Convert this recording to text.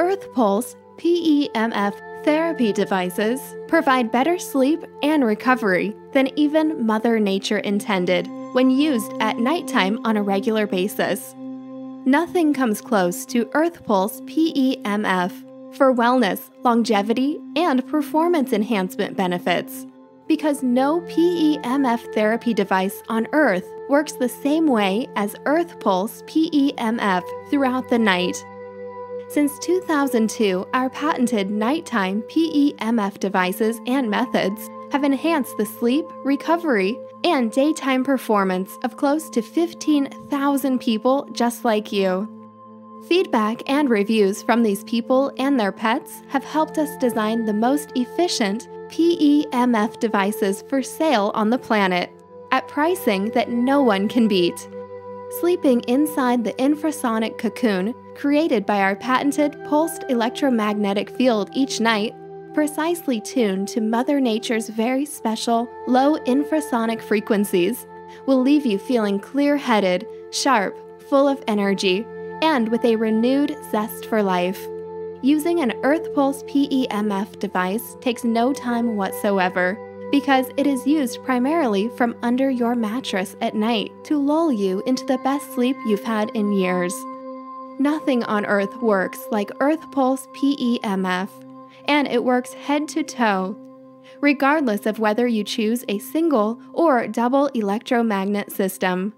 Earth Pulse PEMF therapy devices provide better sleep and recovery than even Mother Nature intended when used at nighttime on a regular basis. Nothing comes close to Earth Pulse PEMF for wellness, longevity, and performance enhancement benefits. Because no PEMF therapy device on Earth works the same way as Earth Pulse PEMF throughout the night. Since 2002, our patented nighttime PEMF devices and methods have enhanced the sleep, recovery, and daytime performance of close to 15,000 people just like you. Feedback and reviews from these people and their pets have helped us design the most efficient PEMF devices for sale on the planet at pricing that no one can beat. Sleeping inside the infrasonic cocoon created by our patented pulsed electromagnetic field each night, precisely tuned to Mother Nature's very special low infrasonic frequencies, will leave you feeling clear headed, sharp, full of energy, and with a renewed zest for life. Using an Earth Pulse PEMF device takes no time whatsoever because it is used primarily from under your mattress at night to lull you into the best sleep you've had in years. Nothing on Earth works like Earth Pulse PEMF, and it works head to toe. Regardless of whether you choose a single or double electromagnet system,